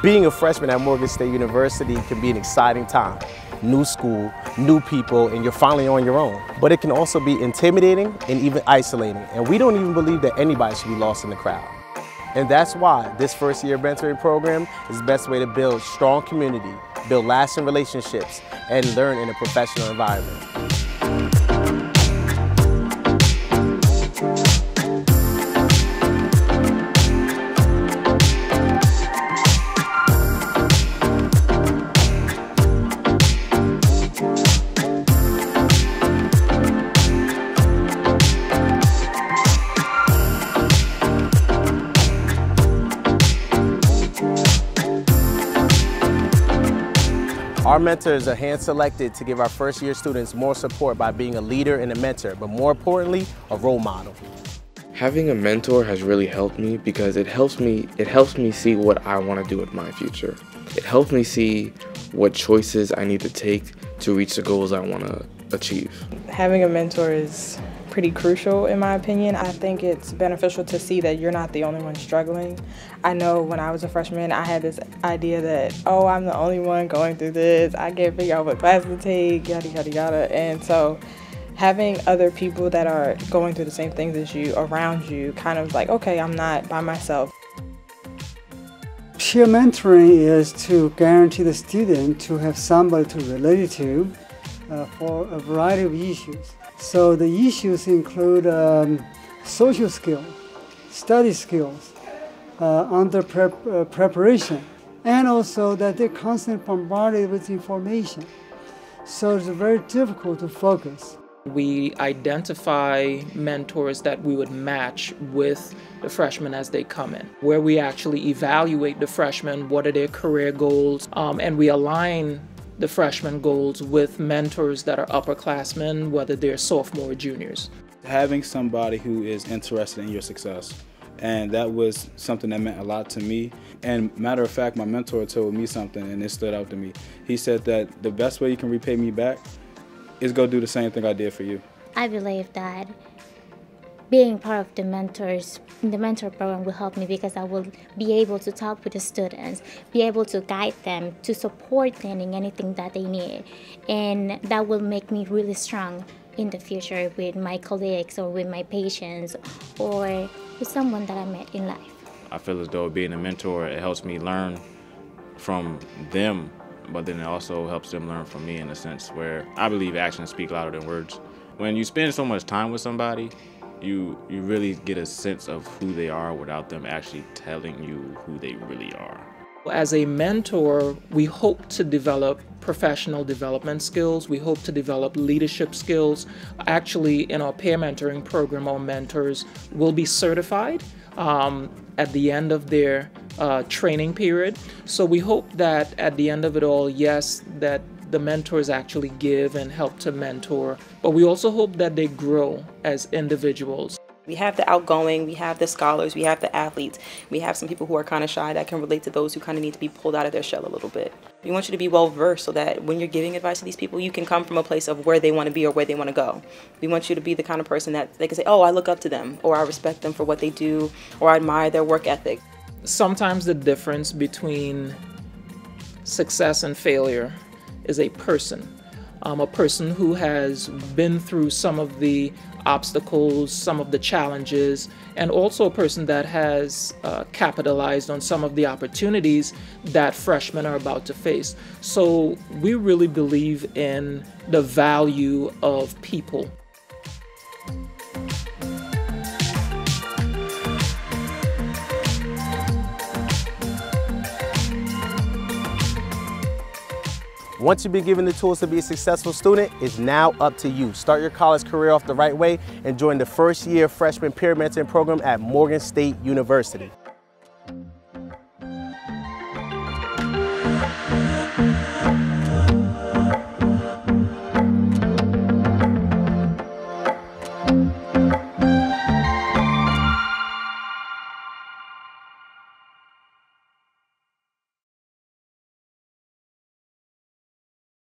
Being a freshman at Morgan State University can be an exciting time. New school, new people, and you're finally on your own. But it can also be intimidating and even isolating, and we don't even believe that anybody should be lost in the crowd. And that's why this first year mentoring program is the best way to build strong community, build lasting relationships, and learn in a professional environment. Our mentors are hand selected to give our first year students more support by being a leader and a mentor, but more importantly, a role model. Having a mentor has really helped me because it helps me it helps me see what I want to do with my future. It helps me see what choices I need to take to reach the goals I want to achieve. Having a mentor is pretty crucial in my opinion. I think it's beneficial to see that you're not the only one struggling. I know when I was a freshman, I had this idea that, oh, I'm the only one going through this. I can't figure out what class to take, yada, yada, yada. And so having other people that are going through the same things as you around you, kind of like, okay, I'm not by myself. Peer mentoring is to guarantee the student to have somebody to relate to uh, for a variety of issues. So the issues include um, social skills, study skills, uh, under prep, uh, preparation, and also that they're constantly bombarded with information. So it's very difficult to focus. We identify mentors that we would match with the freshmen as they come in, where we actually evaluate the freshmen, what are their career goals, um, and we align the freshman goals with mentors that are upperclassmen, whether they're sophomore or juniors. Having somebody who is interested in your success, and that was something that meant a lot to me. And matter of fact, my mentor told me something and it stood out to me. He said that the best way you can repay me back is go do the same thing I did for you. I believe that being part of the mentors the mentor program will help me because I will be able to talk with the students, be able to guide them, to support them in anything that they need. And that will make me really strong in the future with my colleagues or with my patients or with someone that I met in life. I feel as though being a mentor, it helps me learn from them, but then it also helps them learn from me in a sense where I believe actions speak louder than words. When you spend so much time with somebody, you you really get a sense of who they are without them actually telling you who they really are. As a mentor, we hope to develop professional development skills. We hope to develop leadership skills. Actually, in our peer mentoring program, our mentors will be certified um, at the end of their uh, training period. So we hope that at the end of it all, yes, that the mentors actually give and help to mentor, but we also hope that they grow as individuals. We have the outgoing, we have the scholars, we have the athletes, we have some people who are kind of shy that can relate to those who kind of need to be pulled out of their shell a little bit. We want you to be well versed so that when you're giving advice to these people, you can come from a place of where they want to be or where they want to go. We want you to be the kind of person that they can say, oh, I look up to them, or I respect them for what they do, or I admire their work ethic. Sometimes the difference between success and failure is a person. Um, a person who has been through some of the obstacles, some of the challenges, and also a person that has uh, capitalized on some of the opportunities that freshmen are about to face. So we really believe in the value of people. Once you've been given the tools to be a successful student, it's now up to you. Start your college career off the right way and join the first year freshman peer mentoring program at Morgan State University.